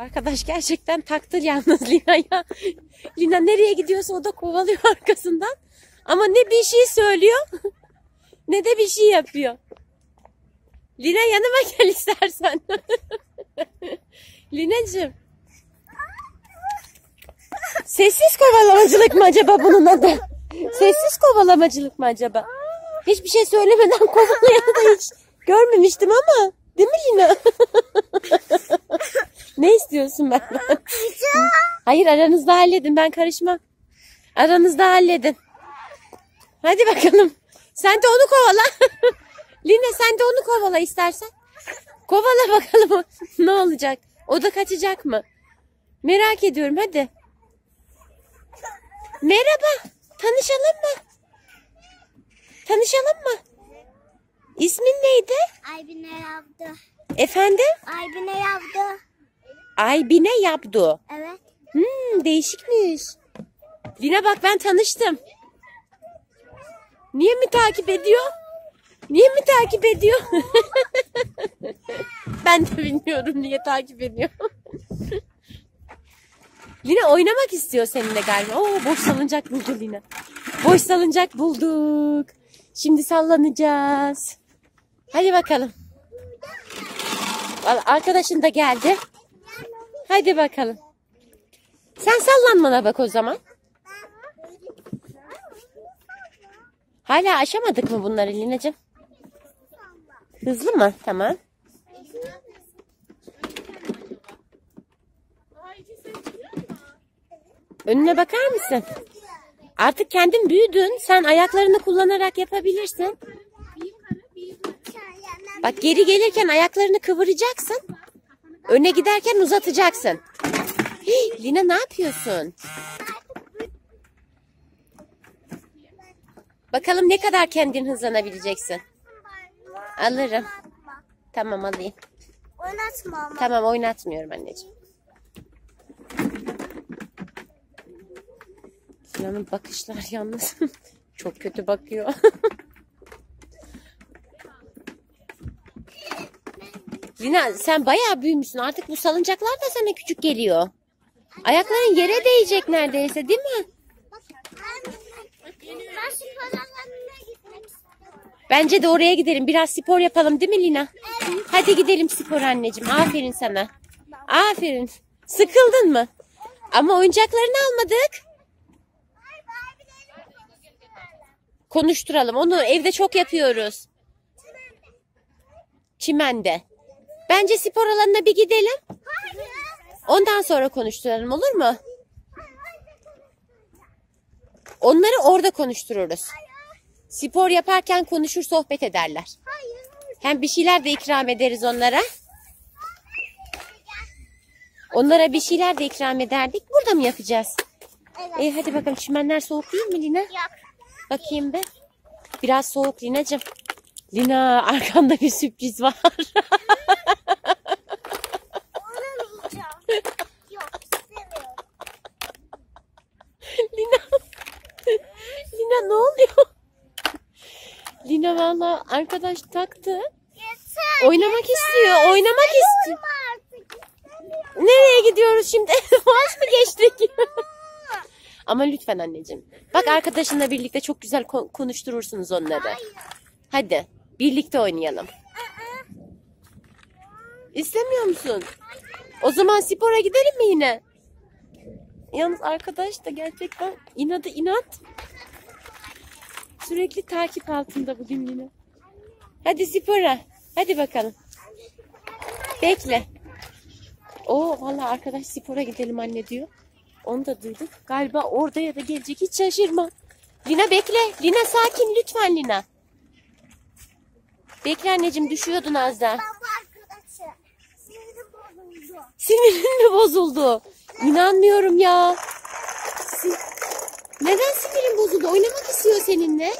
Arkadaş gerçekten taktır yalnız Lina'ya. Lina nereye gidiyorsa o da kovalıyor arkasından. Ama ne bir şey söylüyor ne de bir şey yapıyor. Lina yanıma gel istersen. Lina'cığım. Sessiz kovalamacılık mı acaba bunun adı? Sessiz kovalamacılık mı acaba? Hiçbir şey söylemeden kovalayanı da hiç görmemiştim ama. Değil mi Lina? ne istiyorsun benden? Hayır aranızda halledin ben karışmam. Aranızda halledin. Hadi bakalım. Sen de onu kovala. Lina sen de onu kovala istersen. Kovala bakalım ne olacak. O da kaçacak mı? Merak ediyorum hadi. Merhaba. Tanışalım mı? Tanışalım mı? İsmin neydi? Aybine yaptı. Efendim? Aybine yaptı. Aybine Yabdu. Evet. Hmm, değişikmiş. Lina bak ben tanıştım. Niye mi takip ediyor? Niye mi takip ediyor? ben de bilmiyorum niye takip ediyor. Lina oynamak istiyor seninle galiba. Oo boş salıncak buldu Lina. Boş salıncak bulduk. Şimdi sallanacağız. Hadi bakalım. Vallahi Arkadaşın da geldi. Hadi bakalım. Sen sallanmana bak o zaman. Hala aşamadık mı bunları Lina'cığım? Hızlı mı? Tamam. Önüne bakar mısın? Artık kendin büyüdün. Sen ayaklarını kullanarak yapabilirsin. Bak geri gelirken ayaklarını kıvıracaksın. Öne giderken uzatacaksın. Hey, Lina ne yapıyorsun? Bakalım ne kadar kendin hızlanabileceksin. Alırım. Tamam alayım. Oynatma ama. Tamam oynatmıyorum anneciğim. Lina'nın bakışlar yalnız çok kötü bakıyor. Lina sen bayağı büyümüşsün. Artık bu salıncaklar da sana küçük geliyor. Ayakların yere değecek neredeyse değil mi? Bence de oraya gidelim. Biraz spor yapalım değil mi Lina? Hadi gidelim spor anneciğim. Aferin sana. Aferin. Sıkıldın mı? Ama oyuncaklarını almadık. Konuşturalım. Onu evde çok yapıyoruz. Çimende. Bence spor alanına bir gidelim. Ondan sonra konuşturalım olur mu? Onları orada konuştururuz. Spor yaparken konuşur sohbet ederler. Hayır. Hem bir şeyler de ikram ederiz onlara. Onlara bir şeyler de ikram ederdik. Burada mı yapacağız? Evet. E hadi bakalım çimenler soğuk değil mi Lina? Yok. Bakayım bir. Biraz soğuk Lina'cığım. Lina arkanda bir sürpriz var. Oynamayacağım. Yok istemiyorum. Lina. Lina ne oluyor? Lina valla arkadaş taktı. Yeter. Oynamak istiyor. Oynamak istiyor. Nereye gidiyoruz şimdi? Vaz mı geçtik? Ama lütfen anneciğim. Bak arkadaşınla birlikte çok güzel ko- konuşturursunuz onları. Hayır. Hadi birlikte oynayalım. İstemiyor musun? O zaman spora gidelim mi yine? Yalnız arkadaş da gerçekten inadı inat. Sürekli takip altında bugün yine. Hadi spora. Hadi bakalım. Bekle. Oo vallahi arkadaş spora gidelim anne diyor. Onu da duyduk. Galiba orada ya da gelecek hiç şaşırma. Lina bekle. Lina sakin lütfen Lina. Bekle anneciğim düşüyordun az daha. Sinirin mi bozuldu? İnanmıyorum ya. Neden sinirin bozuldu? Oynamak istiyor seninle.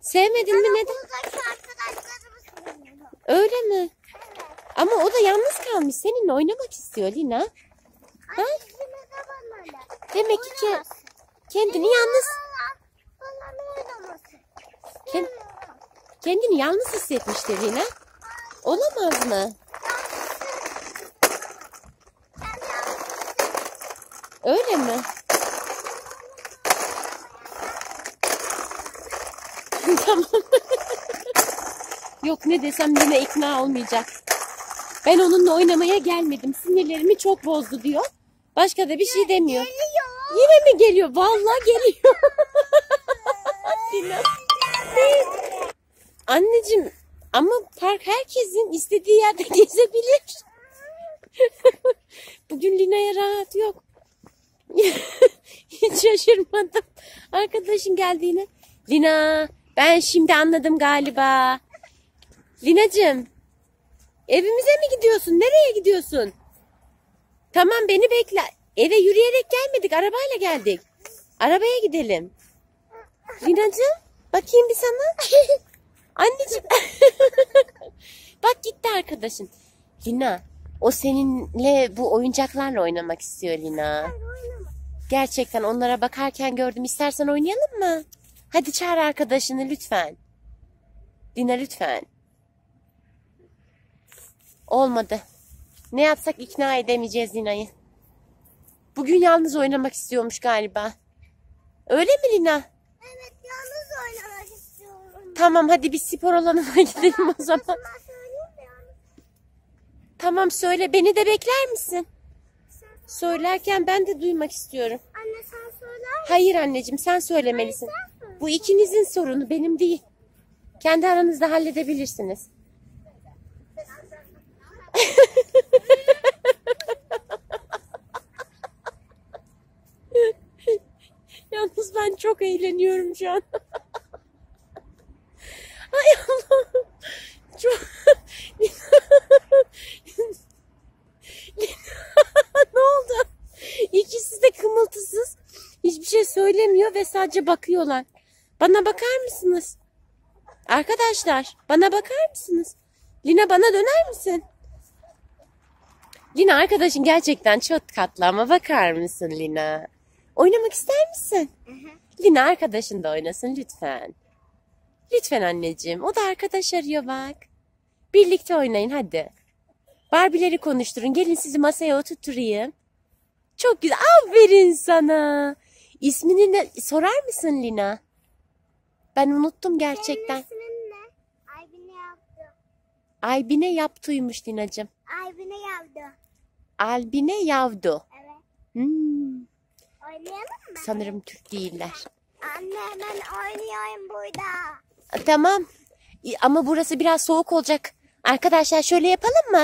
Sevmedin mi neden? Öyle mi? Ama o da yalnız kalmış. Seninle oynamak istiyor Lina. Ha? Demek ki ke- kendini yalnız Bana, bana oynamasın. Ken- kendini yalnız hissetmiştir Lina. Olamaz mı? Öyle mi? tamam. Yok ne desem yine ikna olmayacak. Ben onunla oynamaya gelmedim. Sinirlerimi çok bozdu diyor. Başka da bir şey demiyor. Geliyor. Yine mi geliyor? Vallahi geliyor. Lina. Anneciğim ama park herkesin istediği yerde gezebilir. Bugün Lina'ya rahat yok. Hiç şaşırmadım. Arkadaşın geldiğine. Lina ben şimdi anladım galiba. Linacığım evimize mi gidiyorsun? Nereye gidiyorsun? Tamam beni bekle. Eve yürüyerek gelmedik. Arabayla geldik. Arabaya gidelim. Linacığım bakayım bir sana. Anneciğim. Bak gitti arkadaşın. Lina o seninle bu oyuncaklarla oynamak istiyor Lina. Gerçekten onlara bakarken gördüm. İstersen oynayalım mı? Hadi çağır arkadaşını lütfen. Lina lütfen. Olmadı. Ne yapsak ikna edemeyeceğiz Lina'yı. Bugün yalnız oynamak istiyormuş galiba. Öyle mi Lina? Evet yalnız oynamak istiyorum. Tamam hadi bir spor alanına gidelim o zaman. Yalnız? Tamam söyle beni de bekler misin? Söylerken ben de duymak istiyorum. Anne sen söyler Hayır anneciğim sen söylemelisin. Bu ikinizin sorunu benim değil. Kendi aranızda halledebilirsiniz. Yalnız ben çok eğleniyorum şu an. Ay Allah'ım. Çok... ne oldu? İkisi de kımıltısız. Hiçbir şey söylemiyor ve sadece bakıyorlar. Bana bakar mısınız? Arkadaşlar bana bakar mısınız? Lina bana döner misin? Lina arkadaşın gerçekten çok tatlı ama bakar mısın Lina? Oynamak ister misin? Lina arkadaşın da oynasın lütfen. Lütfen anneciğim. O da arkadaş arıyor bak. Birlikte oynayın hadi. Barbie'leri konuşturun. Gelin sizi masaya oturtturayım. Çok güzel. Aferin sana. İsmini ne sorar mısın Lina? Ben unuttum gerçekten. Senin ismin ne? Aybine yaptı. Albine Yaptu'ymuş Linacığım. Aybine yaptı. Albine Yavdu. Evet. Hmm, Oynayalım mı? sanırım Türk değiller. Anne ben oynuyorum burada. Tamam. İ- Ama burası biraz soğuk olacak. Arkadaşlar şöyle yapalım mı?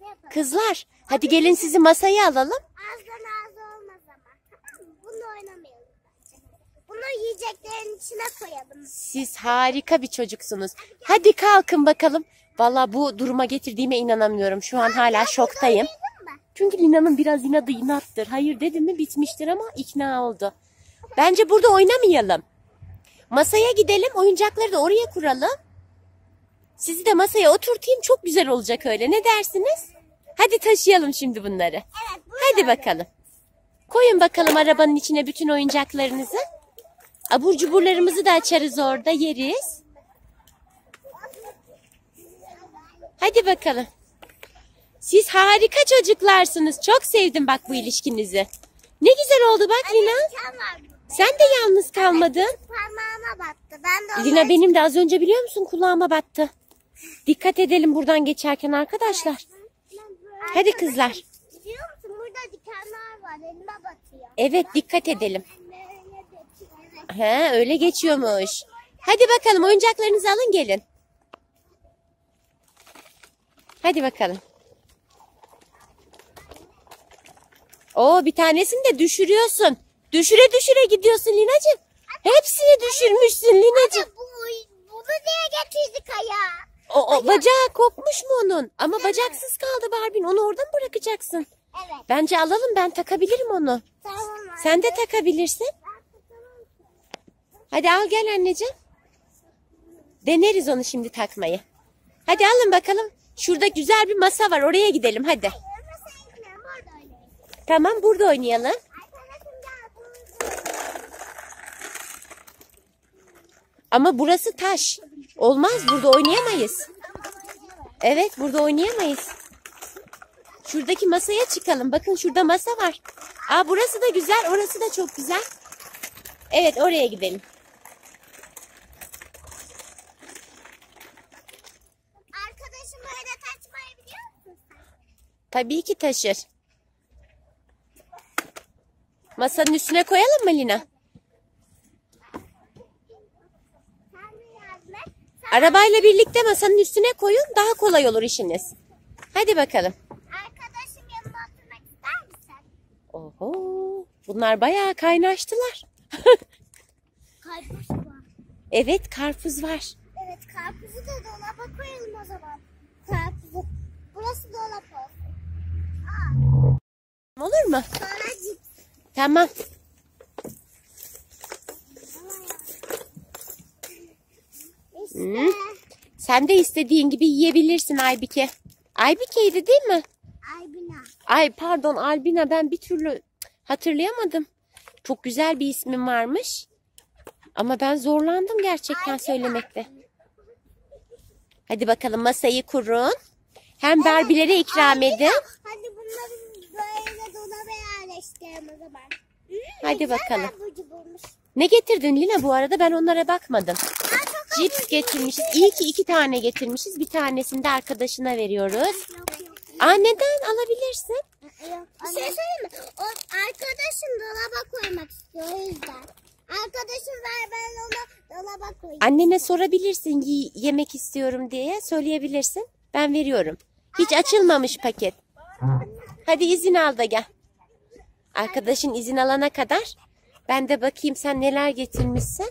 Yapalım? Kızlar, hadi gelin sizi masaya alalım. Azdan az olmaz ama. Tamam mı? Bunu oynamayalım. bence. Bunu yiyeceklerin içine koyalım. Siz harika bir çocuksunuz. Hadi kalkın bakalım. Valla bu duruma getirdiğime inanamıyorum. Şu an hala şoktayım. Çünkü Lina'nın biraz inadı inattır. Hayır dedim mi bitmiştir ama ikna oldu. Bence burada oynamayalım. Masaya gidelim, oyuncakları da oraya kuralım. Sizi de masaya oturtayım. Çok güzel olacak öyle. Ne dersiniz? Hadi taşıyalım şimdi bunları. Evet. Hadi bakalım. Koyun bakalım arabanın içine bütün oyuncaklarınızı. Abur cuburlarımızı da açarız orada yeriz. Hadi bakalım. Siz harika çocuklarsınız. Çok sevdim bak bu ilişkinizi. Ne güzel oldu bak Lina. Sen de yalnız kalmadın. Parmağıma battı. Ben de Lina benim de az önce biliyor musun kulağıma battı. Dikkat edelim buradan geçerken arkadaşlar. Hadi kızlar. Biliyor musun burada dikenler var. Elime batıyor. Evet dikkat edelim. He öyle geçiyormuş. Hadi bakalım oyuncaklarınızı alın gelin. Hadi bakalım. Oo bir tanesini de düşürüyorsun. Düşüre düşüre gidiyorsun Linacığım. Hepsini düşürmüşsün Linacığım. Bu, bunu niye getirdik ayağa? O, o bacağı kopmuş mu onun? Ama bacaksız kaldı Barbin. Onu oradan bırakacaksın. Evet. Bence alalım ben takabilirim onu. Tamam. anne. Sen de takabilirsin. Hadi al gel anneciğim. Deneriz onu şimdi takmayı. Hadi alın bakalım. Şurada güzel bir masa var. Oraya gidelim hadi. Tamam burada oynayalım. Ama burası taş. Olmaz burada oynayamayız. Evet burada oynayamayız. Şuradaki masaya çıkalım. Bakın şurada masa var. Aa burası da güzel. Orası da çok güzel. Evet oraya gidelim. Arkadaşım öyle kaçmayı biliyor musun sen? Tabii ki taşır. Masanın üstüne koyalım mı Lina? Arabayla birlikte masanın üstüne koyun. Daha kolay olur işiniz. Hadi bakalım. arkadaşım yanıma oturmak ister misin? Oho. Bunlar bayağı kaynaştılar. Karpuz var. Evet karpuz var. Evet karpuzu da dolaba koyalım o zaman. Karpuzu. Burası dolap olsun. Olur mu? Tamam. İşte. Hı. Sen de istediğin gibi yiyebilirsin Aybike. Aybike'ydi değil mi? Albina. Ay pardon Albina ben bir türlü hatırlayamadım. Çok güzel bir ismin varmış. Ama ben zorlandım gerçekten söylemekte. Hadi bakalım masayı kurun. Hem Barbie'lere ikram Albina, edin. Hadi bunları böyle dolaba yerleştirelim o zaman. Hı, Hadi bakalım. Ne getirdin Lina bu arada ben onlara bakmadım. Aa, Cips getirmişiz. İyi ki iki tane getirmişiz. Bir tanesini de arkadaşına veriyoruz. Yok, yok. Aa neden alabilirsin? Bir şey söyleyeyim mi? O arkadaşım dolaba koymak istiyor o yüzden. Arkadaşım ver ben onu dolaba koyayım. Annene sorabilirsin "Yi- yemek istiyorum diye söyleyebilirsin. Ben veriyorum. Hiç açılmamış paket. Hadi izin al da gel. Arkadaşın izin alana kadar ben de bakayım sen neler getirmişsin.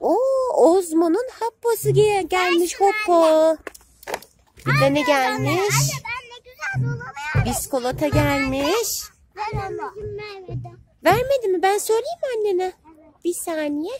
Oo, Ozmo'nun happosu ge- gelmiş hoppo. Bir de ne gelmiş? Biskolata gelmiş. Ver onu. Vermedi. Vermedi mi? Ben söyleyeyim mi annene? Bir saniye.